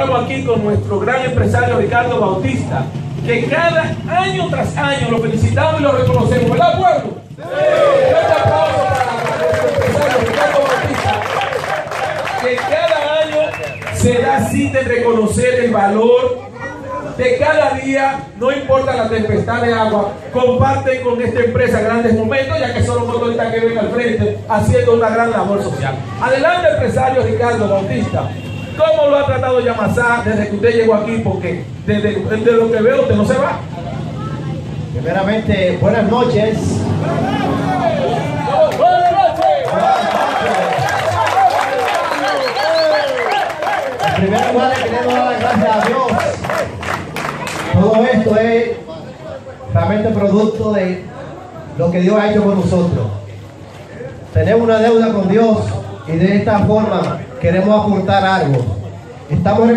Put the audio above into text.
encontramos aquí con nuestro gran empresario Ricardo Bautista, que cada año tras año lo felicitamos y lo reconocemos. ¿Verdad, pueblo? Sí. Un aplauso para empresario Ricardo Bautista, que cada año se da cita en reconocer el valor de cada día, no importa la tempestad de agua, comparten con esta empresa grandes momentos, ya que son los motoristas que ven al frente haciendo una gran labor social. Adelante, empresario Ricardo Bautista. ¿Cómo lo ha tratado Yamasá desde que usted llegó aquí? Porque desde, lo que veo usted no se va. Primeramente, buenas noches. Buenas noches. En queremos dar las gracias a Dios. Todo esto es realmente producto de lo que Dios ha hecho con nosotros. Tenemos una deuda con Dios y de esta forma queremos aportar algo. Estamos